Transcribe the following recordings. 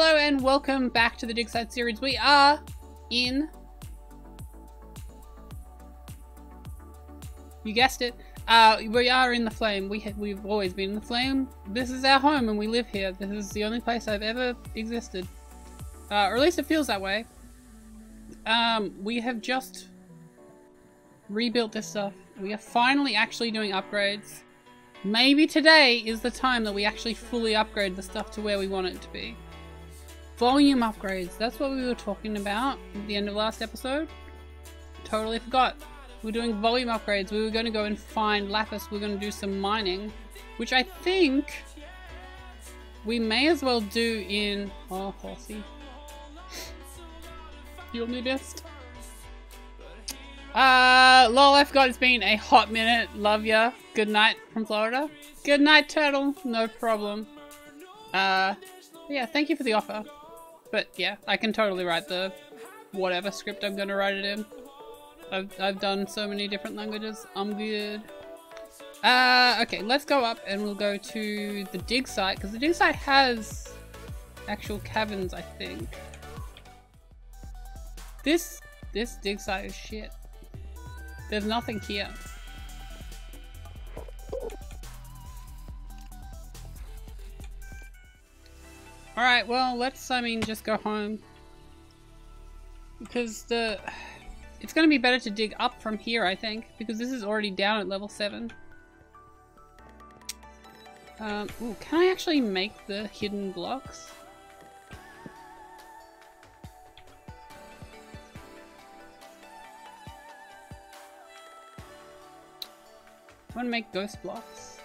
Hello and welcome back to the Dig Site series. We are in... You guessed it. Uh, we are in the Flame. We we've always been in the Flame. This is our home and we live here. This is the only place I've ever existed. Uh, or at least it feels that way. Um, we have just rebuilt this stuff. We are finally actually doing upgrades. Maybe today is the time that we actually fully upgrade the stuff to where we want it to be. Volume upgrades. That's what we were talking about at the end of last episode. Totally forgot. We are doing volume upgrades. We were going to go and find lapis. We are going to do some mining. Which I think we may as well do in... Oh, horsey. You'll need best. Uh, lol, I forgot it's been a hot minute. Love ya. Good night from Florida. Good night, Turtle. No problem. Uh, yeah, thank you for the offer. But yeah, I can totally write the whatever script I'm gonna write it in. I've, I've done so many different languages. I'm good. Uh, okay, let's go up and we'll go to the dig site because the dig site has actual caverns, I think. This, this dig site is shit. There's nothing here. Alright, well, let's, I mean, just go home. Because the... It's going to be better to dig up from here, I think. Because this is already down at level 7. Um, ooh, can I actually make the hidden blocks? I want to make ghost blocks.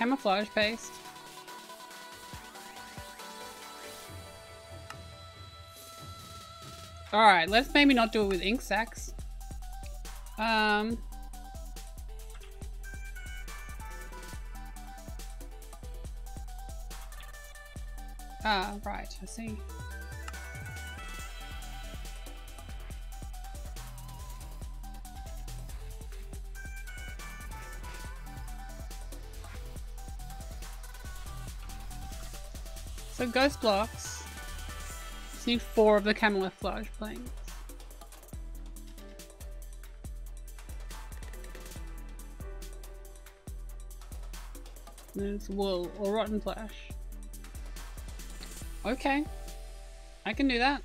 Camouflage paste. Alright, let's maybe not do it with ink sacs. Um, Ah, right, I see. So ghost blocks. Need four of the camouflage planks. There's wool or rotten flesh. Okay. I can do that.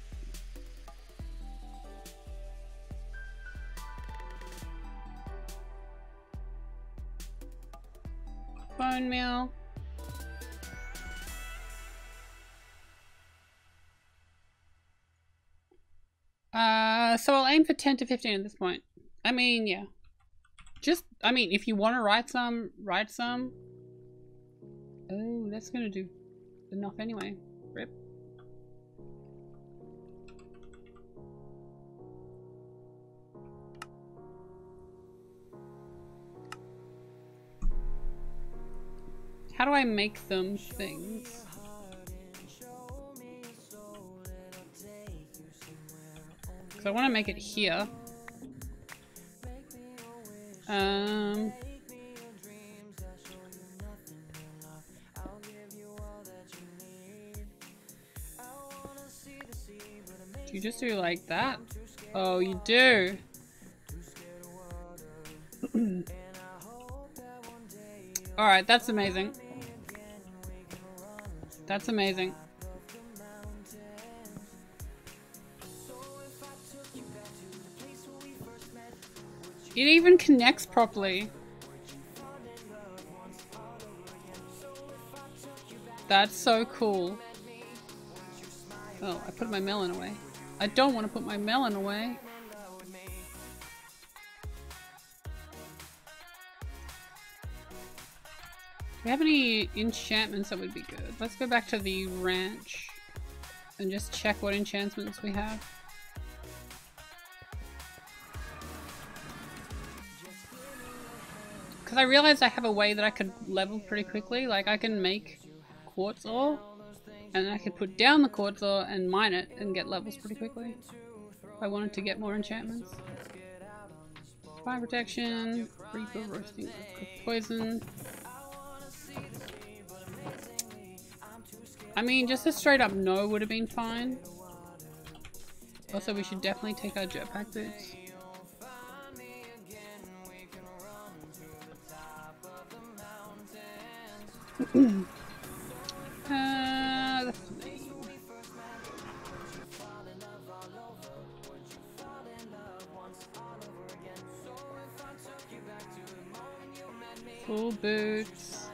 Bone meal. Aim for 10 to 15 at this point. I mean, yeah. Just, I mean, if you want to write some, write some. Oh, that's gonna do enough anyway. Rip. How do I make them things? Because I want to make it here. Um... You just do like that? Oh, you do? Alright, that's amazing. That's amazing. It even connects properly. That's so cool. Oh, I put my melon away. I don't want to put my melon away. Do we have any enchantments that would be good? Let's go back to the ranch and just check what enchantments we have. Because I realized I have a way that I could level pretty quickly. Like I can make quartz ore and I could put down the quartz ore and mine it and get levels pretty quickly. If I wanted to get more enchantments. Fire protection, reaper roasting poison. I mean, just a straight up no would have been fine. Also, we should definitely take our jetpack boots. Full boots.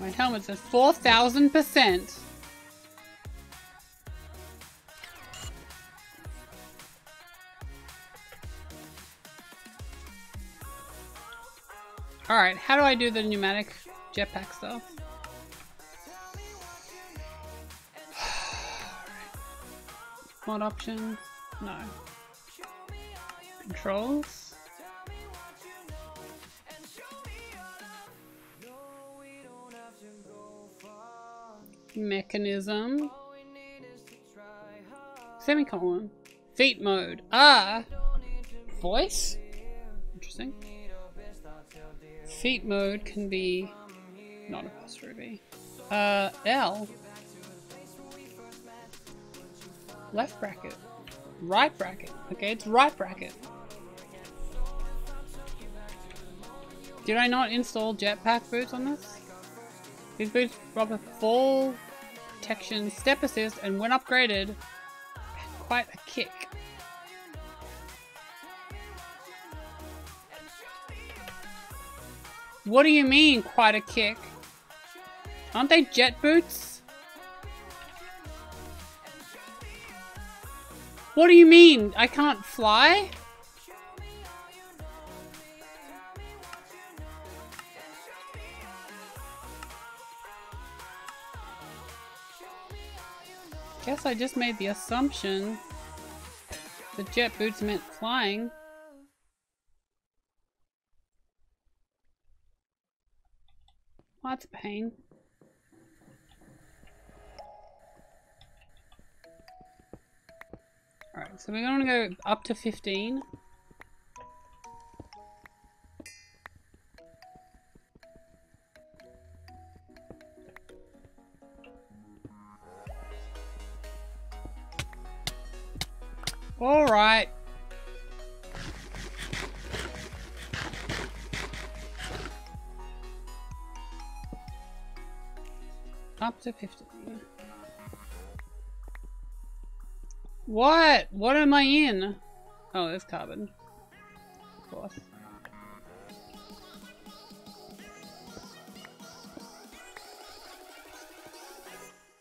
My helmet says 4,000%. Alright, how do I do the pneumatic jetpack stuff? Mod options? No. Controls? Mechanism. Semicolon. Feet mode. Ah! Voice? Interesting. Feet mode can be not apostrophe. Uh, L. Left bracket. Right bracket. Okay, it's right bracket. Did I not install jetpack boots on this? These boots offer full protection, step assist, and when upgraded, quite a kick. What do you mean, quite a kick? Aren't they jet boots? What do you mean? I can't fly? Guess I just made the assumption the jet boots meant flying. Lots of pain. Alright, so we're gonna go up to 15. Alright. To 50. What? What am I in? Oh, there's carbon. Of course.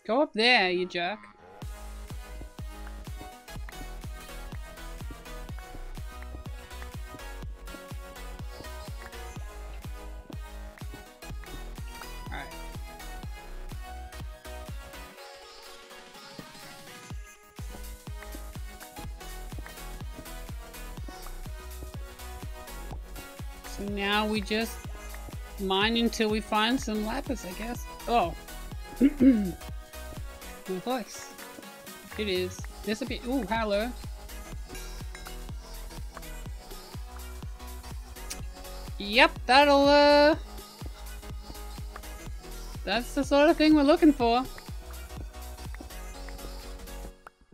Go up there, you jerk. Now we just mine until we find some lapis, I guess. Oh. Voice. It is. Disappear. Ooh, hello. Yep, that'll, uh... That's the sort of thing we're looking for.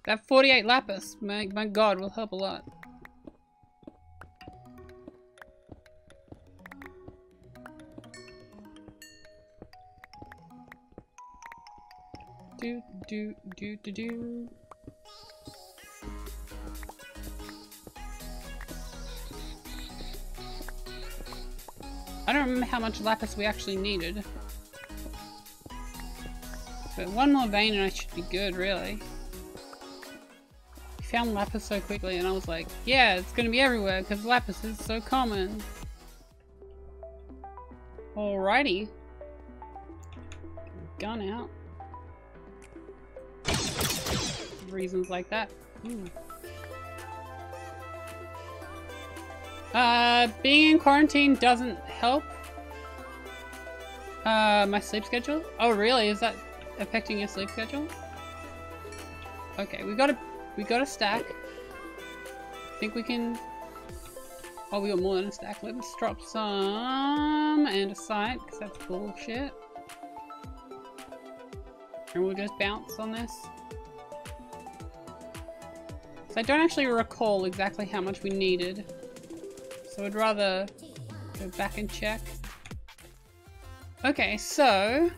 That 48 lapis, my, my god, will help a lot. Do, do, do, do. I don't remember how much lapis we actually needed. But one more vein and I should be good, really. We found lapis so quickly and I was like, yeah, it's gonna be everywhere because lapis is so common. Alrighty. Gun out. Reasons like that. Ooh. Uh, being in quarantine doesn't help. Uh, my sleep schedule? Oh, really? Is that affecting your sleep schedule? Okay, we got a we got a stack. I Think we can. Oh, we got more than a stack. Let's drop some and a sight because that's bullshit. And we'll just bounce on this. I don't actually recall exactly how much we needed. So I'd rather go back and check. Okay, so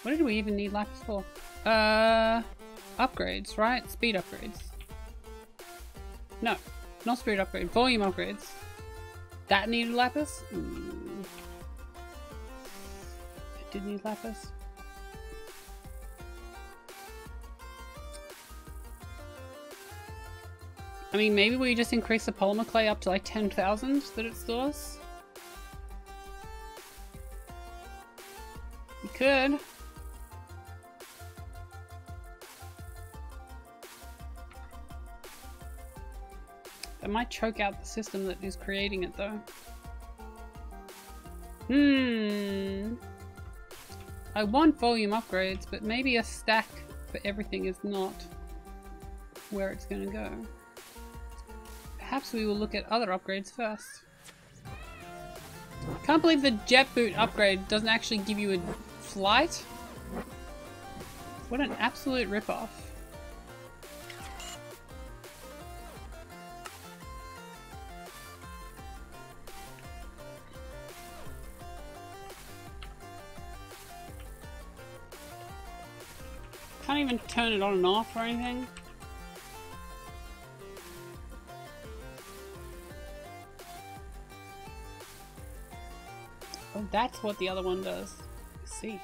what did we even need lapis for? Uh, upgrades, right? Speed upgrades. No, not speed upgrade. Volume upgrades. That needed lapis. Ooh. It did need lapis. I mean, maybe we just increase the polymer clay up to like 10,000 that it stores. We could. That might choke out the system that is creating it though. Hmm. I want volume upgrades, but maybe a stack for everything is not where it's going to go. Perhaps we will look at other upgrades first. Can't believe the jet boot upgrade doesn't actually give you a flight. What an absolute ripoff. Can't even turn it on and off or anything. Oh, that's what the other one does. See.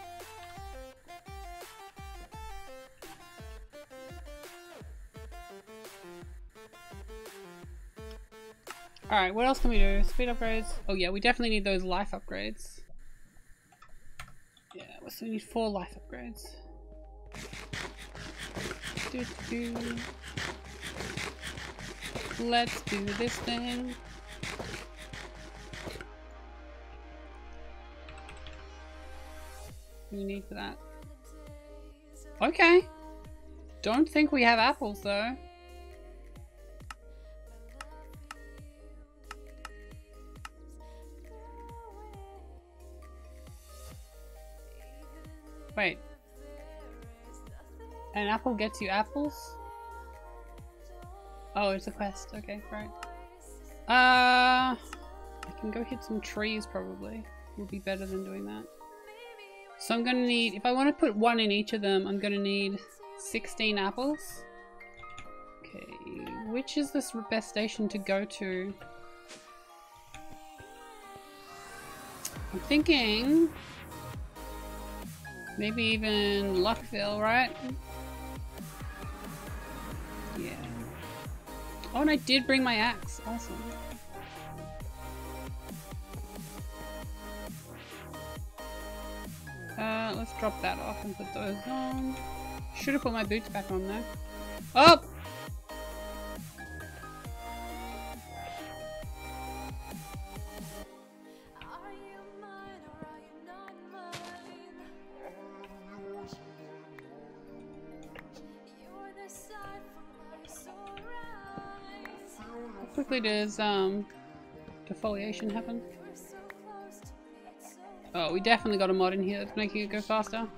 Alright, what else can we do? Speed upgrades? Oh yeah, we definitely need those life upgrades. Yeah, we need four life upgrades. Let's do this thing. You need for that? Okay. Don't think we have apples though. Wait. An apple gets you apples? Oh, it's a quest. Okay, right. Uh, I can go hit some trees probably. Would be better than doing that. So I'm gonna need, if I want to put one in each of them, I'm gonna need 16 apples. Okay, which is the best station to go to? I'm thinking maybe even Luckville, right? Yeah. Oh, and I did bring my axe. Awesome. Uh, let's drop that off and put those on. Should have put my boots back on though. Oh! How quickly does um defoliation happen? Oh, we definitely got a mod in here that's making it go faster.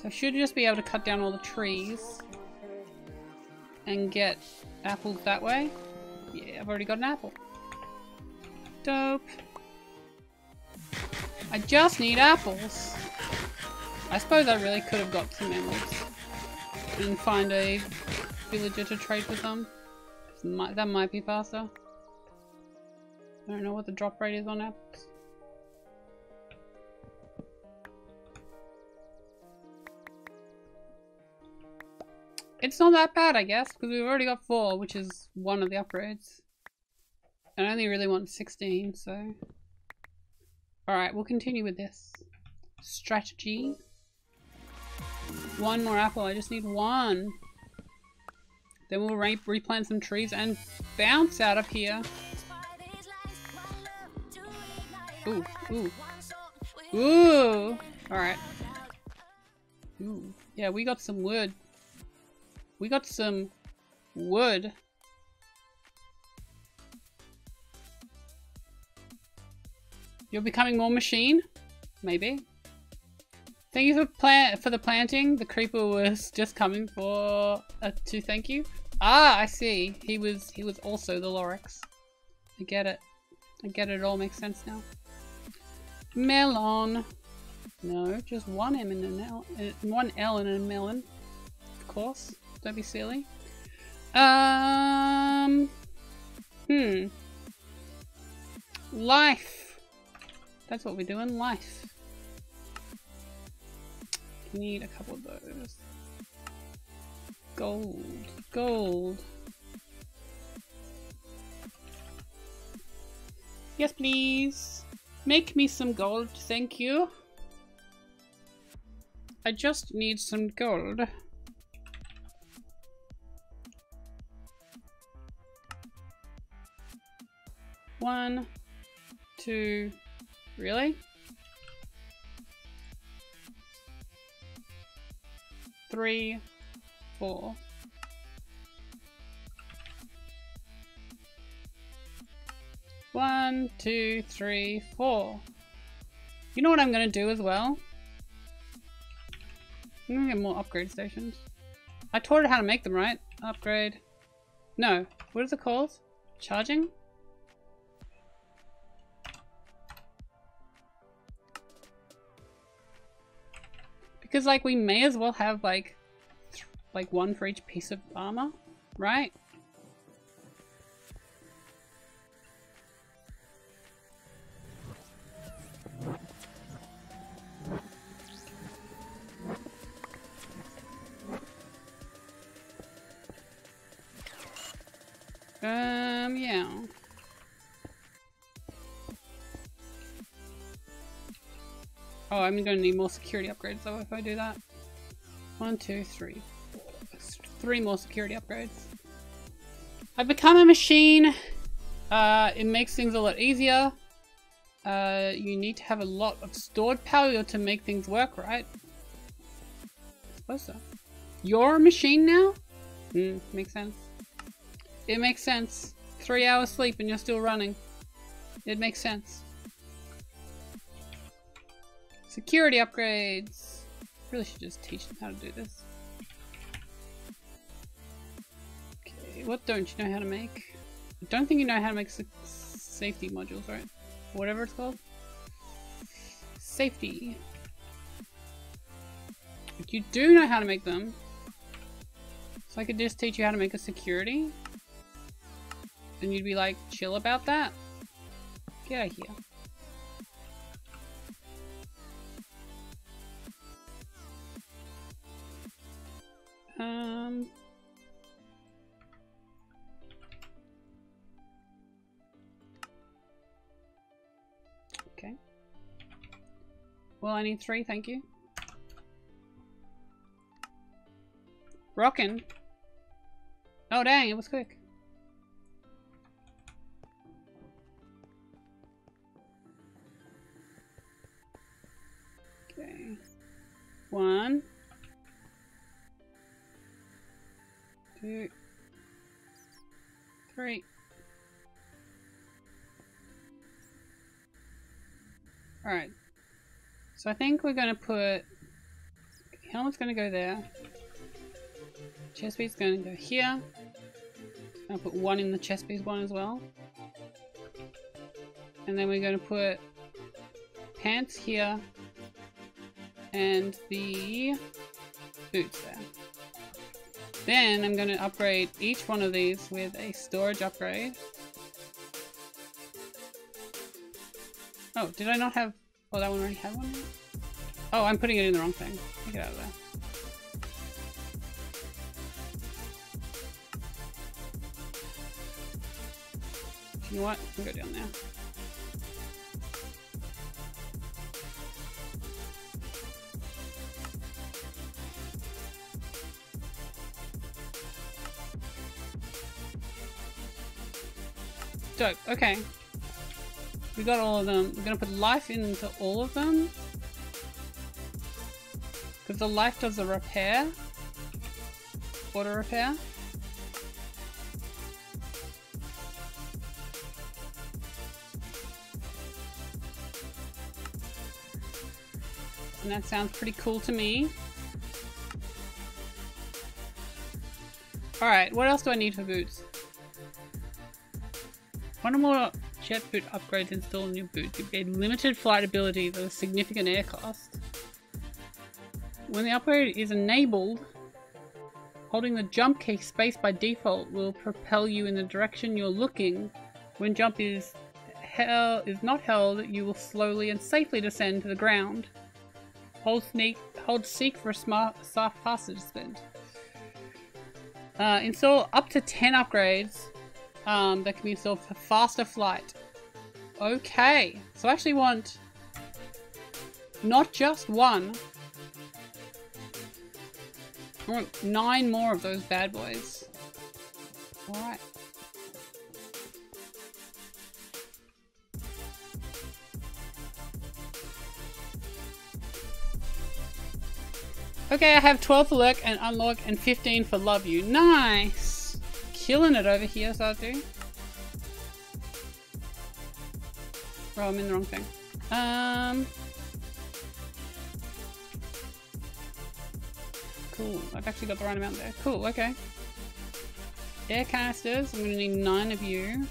So I should just be able to cut down all the trees and get apples that way. Yeah, I've already got an apple. Dope. I just need apples. I suppose I really could have got some emeralds and find a villager to trade with them. That might be faster. I don't know what the drop rate is on apples. It's not that bad, I guess, because we've already got four, which is one of the upgrades. I only really want 16, so... Alright, we'll continue with this. Strategy. One more apple, I just need one. Then we'll re replant some trees and bounce out of here. Ooh, ooh. Ooh! Alright. Ooh. Yeah, we got some wood. We got some wood. You're becoming more machine? Maybe. Thank you for plant for the planting. The creeper was just coming for a to thank you. Ah, I see. He was he was also the Lorax. I get it. I get it. It all makes sense now. Melon. No, just one M and an L, uh, one L and a melon. Of course. Don't be silly. Um. Hmm. Life. That's what we're doing. Life. Need a couple of those. Gold. Gold. Yes, please. Make me some gold, thank you. I just need some gold. One, two, really? Three, four. One, two, three, four. You know what I'm gonna do as well? I'm gonna get more upgrade stations. I taught it how to make them, right? Upgrade. No. What is it called? Charging? Because, like, we may as well have, like, like one for each piece of armor, right? I'm gonna need more security upgrades though if I do that. One, two, three, four. Three more security upgrades. I've become a machine. Uh, it makes things a lot easier. Uh, you need to have a lot of stored power to make things work, right? I suppose so. You're a machine now? Hmm, makes sense. It makes sense. Three hours sleep and you're still running. It makes sense. Security upgrades. Really should just teach them how to do this. Okay, what don't you know how to make? I don't think you know how to make safety modules, right? Whatever it's called. Safety. But you do know how to make them. So I could just teach you how to make a security. And you'd be like, chill about that? Get out of here. Um... Okay. Well, I need three, thank you. Rockin'. Oh dang, it was quick. Okay. One. Two. Three. Alright. So I think we're gonna put... Helmet's gonna go there. Chest piece gonna go here. I'll put one in the chest piece one as well. And then we're gonna put pants here and the boots there. Then I'm going to upgrade each one of these with a storage upgrade. Oh, did I not have... Oh, that one already had one? Oh, I'm putting it in the wrong thing. It out of there. You know what? I'll go down there. Dope, okay. We got all of them. We're gonna put life into all of them. Because the life does the repair. Auto repair. And that sounds pretty cool to me. Alright, what else do I need for boots? One or more jet boot upgrades installed in your boot. You gain limited flight ability with a significant air cost. When the upgrade is enabled, holding the jump key space by default will propel you in the direction you're looking. When jump is held, is not held, you will slowly and safely descend to the ground. Hold sneak, hold seek for a smart, soft faster descent. Uh, install up to 10 upgrades um, that can be installed for faster flight. Okay, so I actually want not just one. I want nine more of those bad boys. Alright. Okay, I have 12 for Lurk and Unlock and 15 for Love You. Nice! Killing it over here, Sartu. Oh, I'm in the wrong thing. Um... Cool, I've actually got the right amount there. Cool, okay. Air canisters, I'm gonna need nine of you.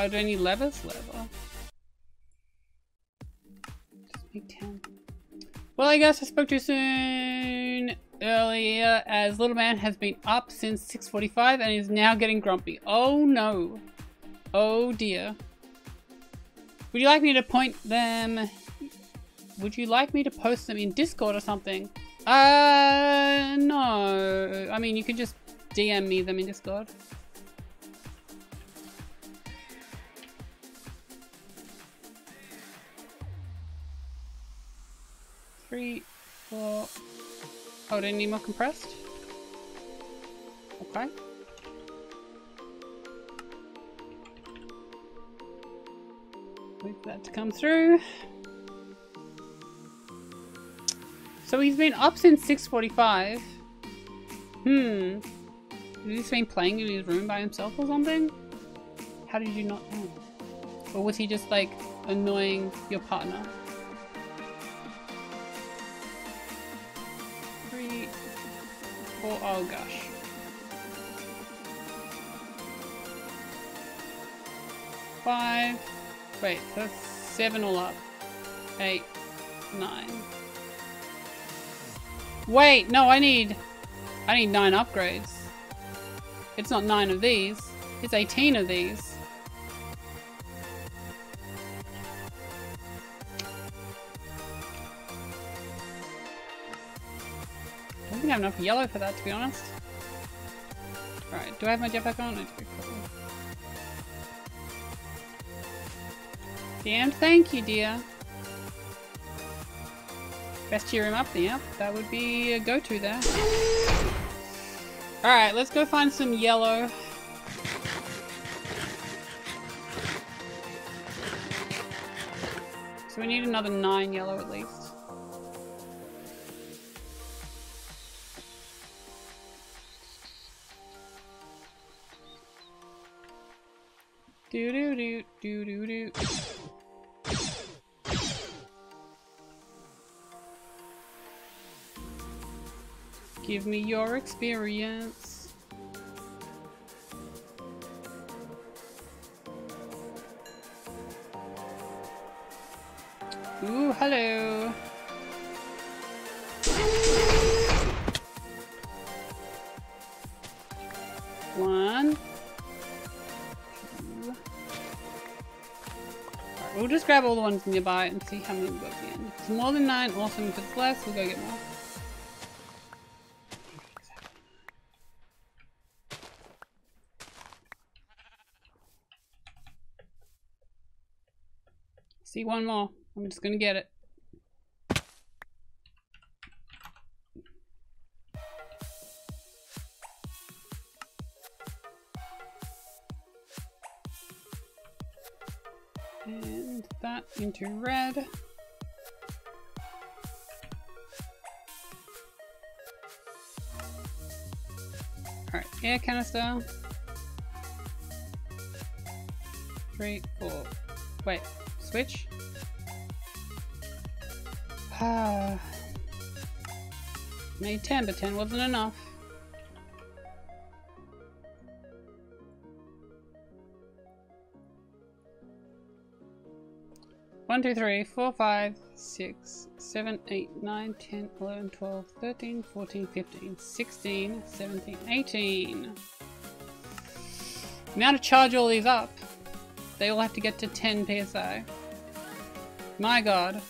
I don't need make 10. Well, I guess I spoke too soon earlier as Little Man has been up since 6.45 and is now getting grumpy. Oh no. Oh dear. Would you like me to point them... Would you like me to post them in Discord or something? Uh, no. I mean, you can just DM me them in Discord. Oh, need more compressed? Okay. Wait for that to come through. So he's been up since 6.45. Hmm. Has he been playing in his room by himself or something? How did you not know? Or was he just like annoying your partner? Oh gosh. Five, wait, that's seven all up. Eight, nine. Wait, no, I need, I need nine upgrades. It's not nine of these, it's 18 of these. Enough yellow for that, to be honest. Alright, do I have my jetpack on? I do. Damn, thank you, dear. Best cheer him up, yeah. That would be a go-to there. Alright, let's go find some yellow. So we need another nine yellow at least. Do do do do do do. Give me your experience. Ooh, hello. grab all the ones nearby and see how many we've got. If it's more than nine, awesome. If it's less, we'll go get more. See one more. I'm just gonna get it. And that into red. Alright, air canister. Three, four. Wait, switch? Ah. Made 10, but 10 wasn't enough. One, two, three, four, five, six, seven, eight, nine, ten, eleven, twelve, thirteen, fourteen, fifteen, sixteen, seventeen, eighteen. Now to charge all these up, they all have to get to 10 PSI. My god.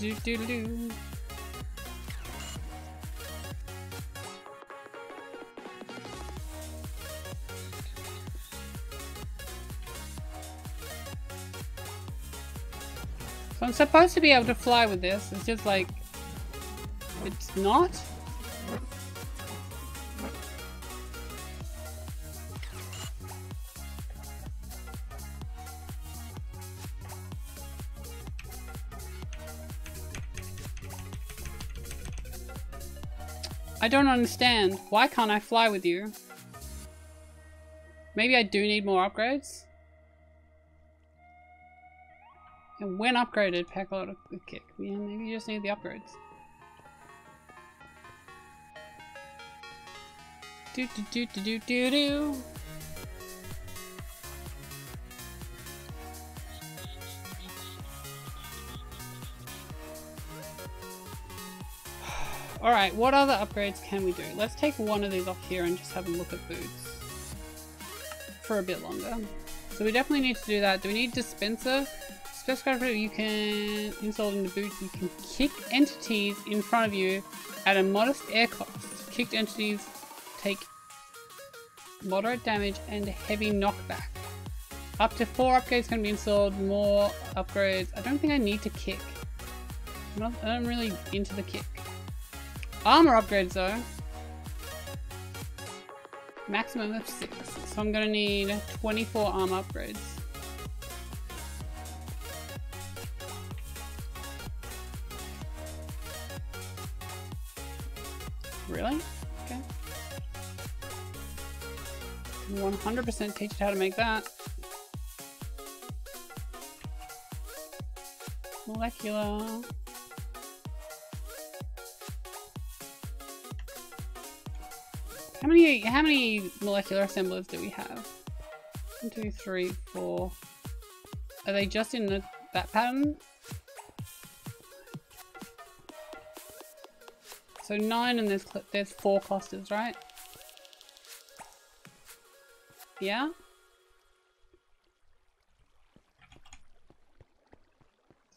Do do do. So I'm supposed to be able to fly with this. It's just like it's not. I don't understand. Why can't I fly with you? Maybe I do need more upgrades? And when upgraded, pack a lot of kick. Yeah, maybe you just need the upgrades. Do do do do do do do. Alright, what other upgrades can we do? Let's take one of these off here and just have a look at boots. For a bit longer. So we definitely need to do that. Do we need dispenser? Specify you can install in the boots. You can kick entities in front of you at a modest air cost. Kicked entities take moderate damage and heavy knockback. Up to four upgrades can be installed. More upgrades. I don't think I need to kick. I'm, not, I'm really into the kick. Armor upgrades though. Maximum of 6. So I'm gonna need 24 armor upgrades. Really? Okay. 100% teach you how to make that. Molecular. How many how many molecular assemblers do we have? One, two, three, four. Are they just in the, that pattern? So nine and there's there's four clusters, right? Yeah?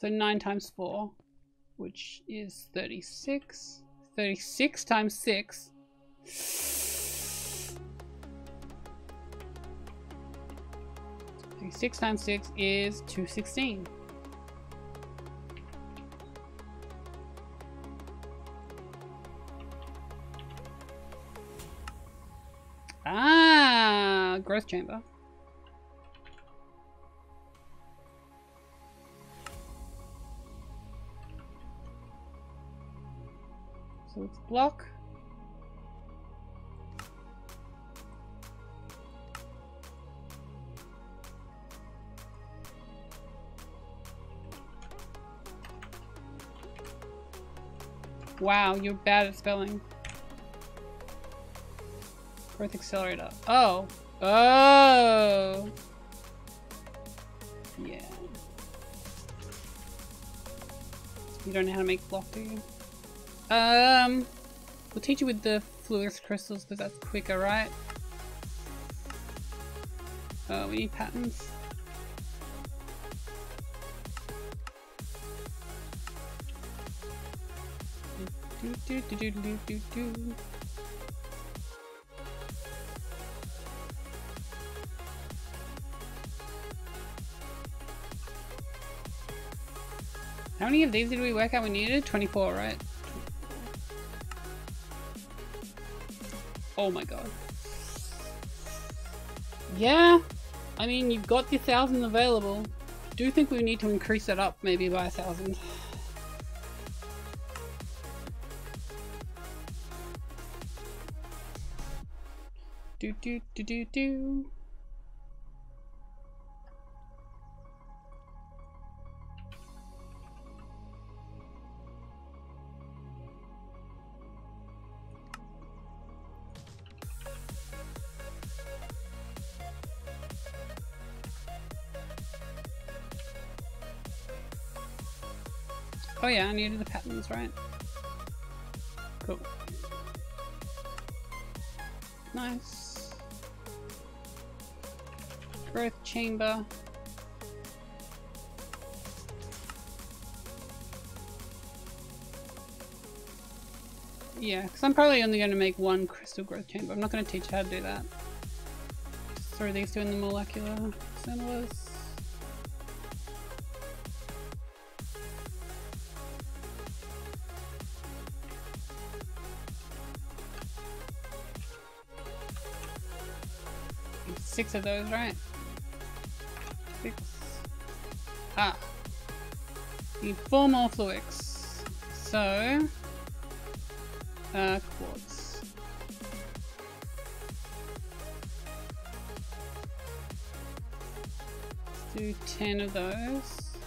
So 9 times 4, which is 36. 36 times 6. 6 times 6 is 216. Ah, growth chamber. So it's block. Wow, you're bad at spelling. Growth accelerator. Oh. Oh. Yeah. You don't know how to make block, do you? Um, we'll teach you with the fluix crystals because that's quicker, right? Oh, we need patterns. Do, do, do, do, do, do. How many of these did we work out we needed? 24, right? Oh my god. Yeah, I mean, you've got the thousand available. Do you think we need to increase that up maybe by a thousand. Do do do do do. Oh yeah, I needed the patterns, right? Cool. Nice. Growth chamber. Yeah, because I'm probably only going to make one crystal growth chamber. I'm not going to teach how to do that. Just throw these two in the molecular assemblers. six of those, right? Ah. Need four more fluix. So, uh, quartz. Let's do ten of those.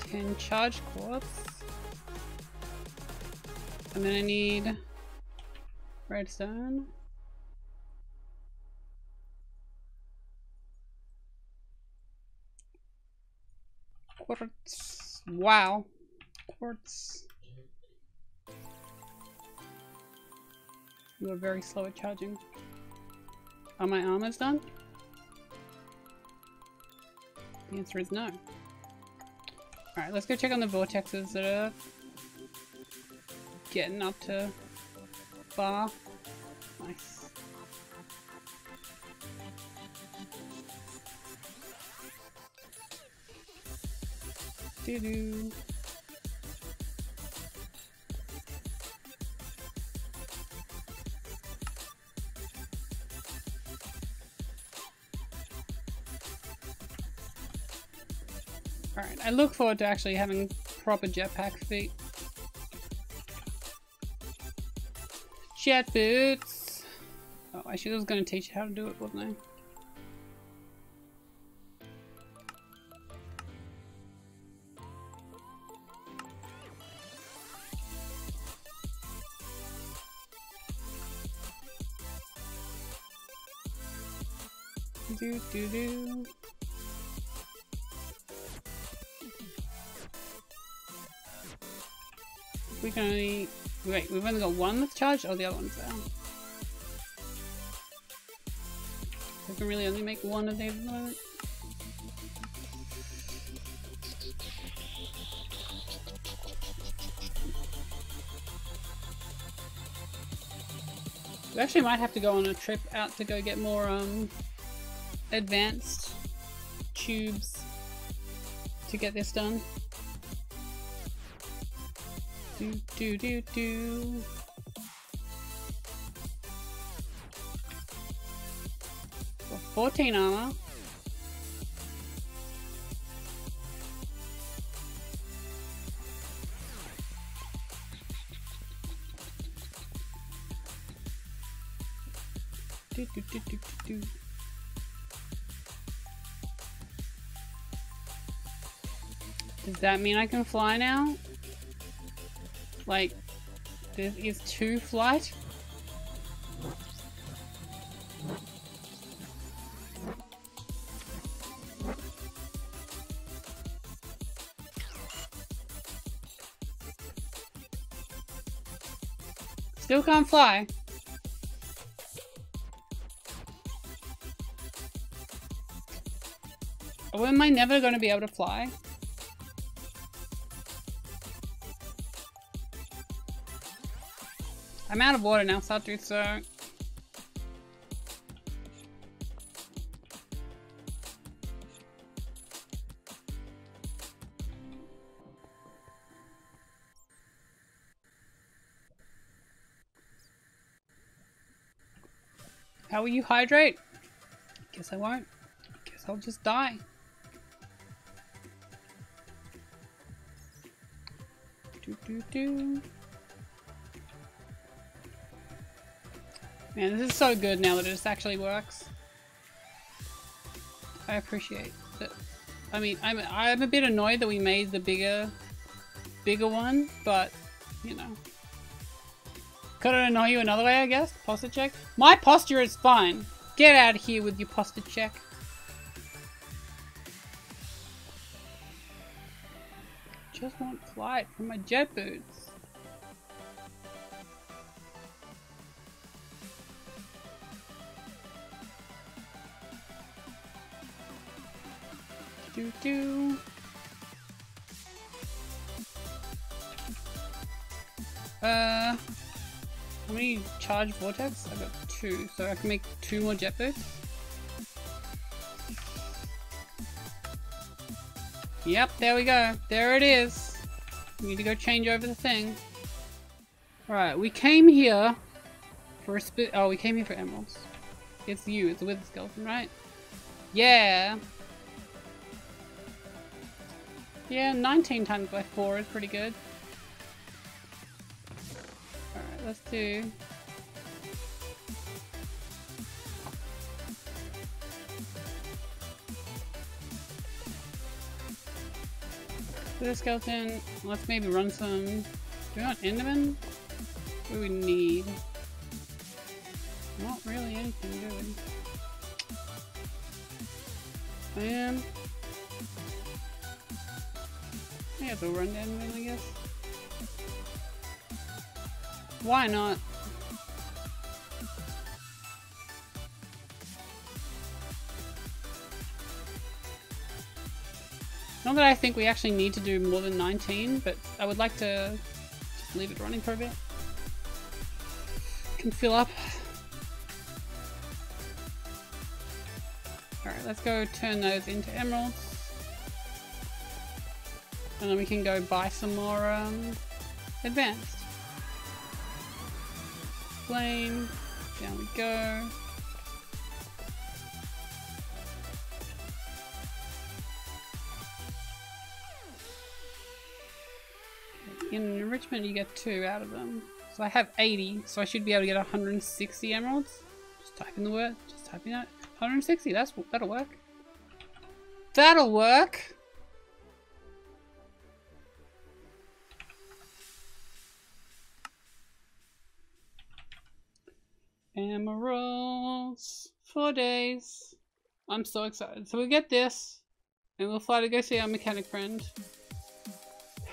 Ten charged quartz. I'm gonna need redstone. Quartz. Wow. Quartz. You are very slow at charging. Are my armors done? The answer is no. Alright, let's go check on the vortexes that are getting up to bar. Nice. Alright, I look forward to actually having proper jetpack feet. Jet boots! Oh, I should was going to teach you how to do it, wasn't I? Do do do. We can only wait. We've only got one that's charged. Oh, the other one's there. We can really only make one of these at the moment. We actually might have to go on a trip out to go get more um advanced tubes to get this done. Do do do do. Got 14 armor. Does that mean I can fly now? Like, this is two flight? Still can't fly. Or am I never going to be able to fly? I'm out of water now, Satu, so... How will you hydrate? Guess I won't. Guess I'll just die. Do do do. Man, this is so good now that it actually works. I appreciate it. I mean, I'm I'm a bit annoyed that we made the bigger, bigger one, but you know. Could it annoy you another way, I guess? Posture check? My posture is fine. Get out of here with your posture check. Just want flight from my jet boots. Do do. Uh, how many charge vortex? I got two, so I can make two more jet boots. Yep, there we go. There it is. We need to go change over the thing. Right, we came here for a spit. Oh, we came here for emeralds. It's you. It's the wither skeleton, right? Yeah. Yeah, 19 times by 4 is pretty good. Alright, let's do... The skeleton, let's maybe run some... Do we want Enderman? What do we need? Not really anything, do we? I Yeah, the run down I guess. Why not? Not that I think we actually need to do more than 19, but I would like to just leave it running for a bit. Can fill up. Alright, let's go turn those into emeralds. And then we can go buy some more um, advanced. Flame, down we go. In enrichment you get two out of them. So I have 80, so I should be able to get 160 emeralds. Just type in the word, just type in that. 160, that's, that'll work. That'll work! Emeralds Four days. I'm so excited. So we get this, and we'll fly to go see our mechanic friend.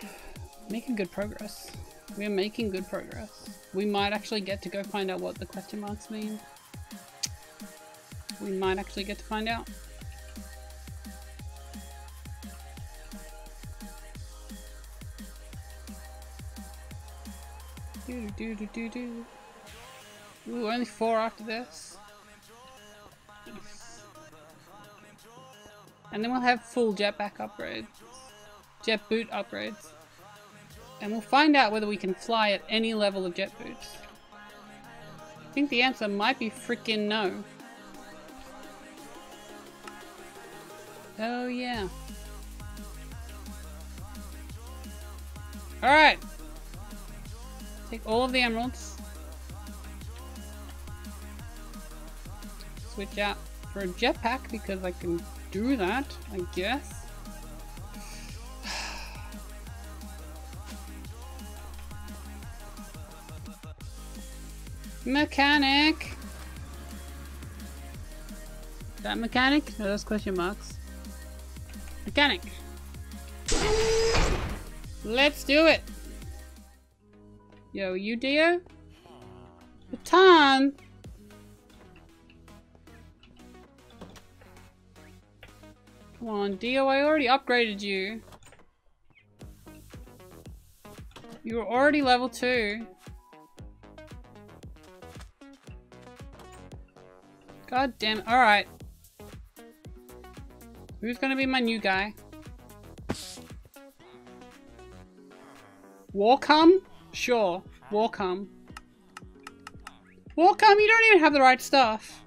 making good progress. We're making good progress. We might actually get to go find out what the question marks mean. We might actually get to find out. Do do do do do. Ooh, only four after this. And then we'll have full jetpack upgrades. Jet boot upgrades. And we'll find out whether we can fly at any level of jet boots. I think the answer might be freaking no. Oh yeah. Alright. Take all of the emeralds. Switch out for a jetpack because I can do that, I guess. mechanic! that mechanic? No, that's question marks. Mechanic! Let's do it! Yo, you Dio? Baton! Come on, Dio, I already upgraded you. You were already level 2. God damn. Alright. Who's gonna be my new guy? Warcom? Sure. Warcom. Warcom, you don't even have the right stuff.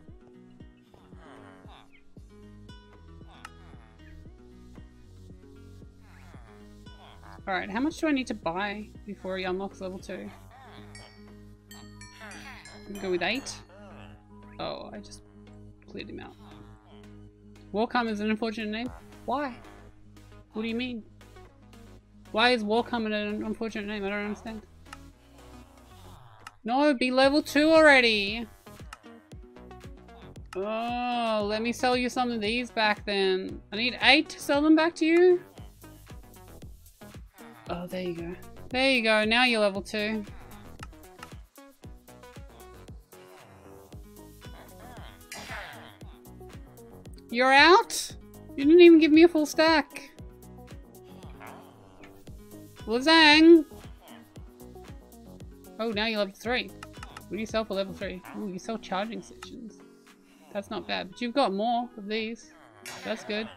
Alright, how much do I need to buy before he unlocks level 2? Go with 8? Oh, I just cleared him out. Warcome is an unfortunate name? Why? What do you mean? Why is Warcome an unfortunate name? I don't understand. No, be level 2 already! Oh, let me sell you some of these back then. I need 8 to sell them back to you? There you go. There you go, now you're level 2. You're out? You didn't even give me a full stack. Lazang! Oh, now you're level 3. What do you sell for level 3? Oh, you sell charging stations. That's not bad. But you've got more of these. That's good.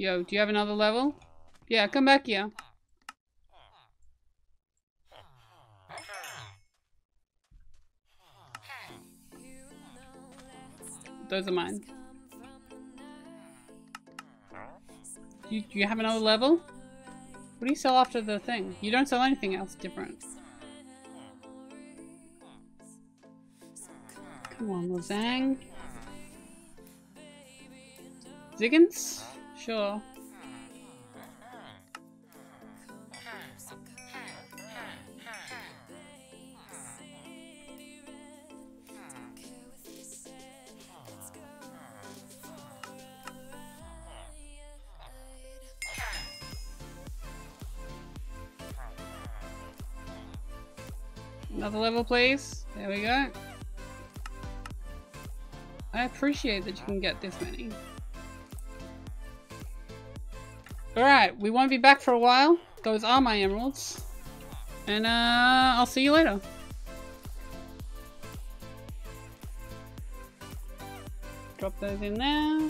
Yo, do you have another level? Yeah, come back here. Those are mine. You, you have another level? What do you sell after the thing? You don't sell anything else different. Come on, Lazang. Ziggins? Sure. Another level, please. There we go. I appreciate that you can get this many. Alright, we won't be back for a while. Those are my emeralds. And uh, I'll see you later. Drop those in there.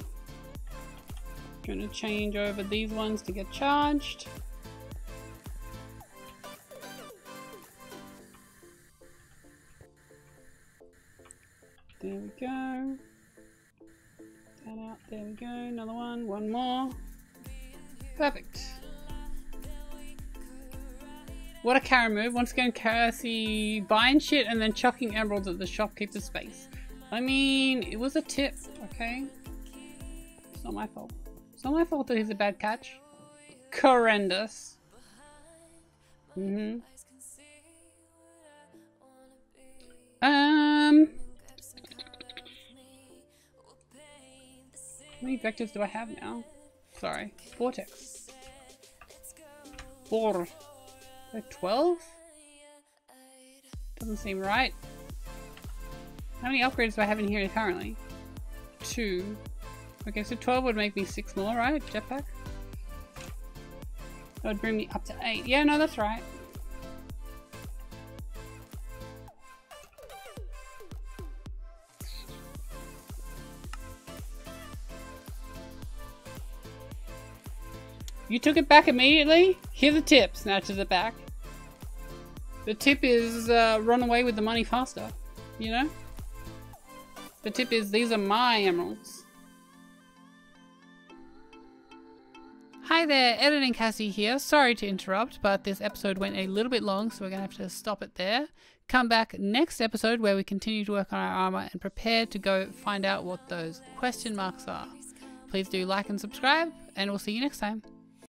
Gonna change over these ones to get charged. Move. Once again, Cassie buying shit and then chucking emeralds at the shopkeeper's face. I mean, it was a tip, okay? It's not my fault. It's not my fault that he's a bad catch. Horrendous. Mm-hmm. Um... How many vectors do I have now? Sorry. Vortex. Four. Like 12? Doesn't seem right. How many upgrades do I have in here currently? Two. Okay, so 12 would make me six more, right? Jetpack? That would bring me up to eight. Yeah, no, that's right. You took it back immediately? Here's a tip, snatches it back. The tip is uh, run away with the money faster, you know? The tip is these are my emeralds. Hi there, Editing Cassie here. Sorry to interrupt, but this episode went a little bit long, so we're going to have to stop it there. Come back next episode where we continue to work on our armor and prepare to go find out what those question marks are. Please do like and subscribe, and we'll see you next time.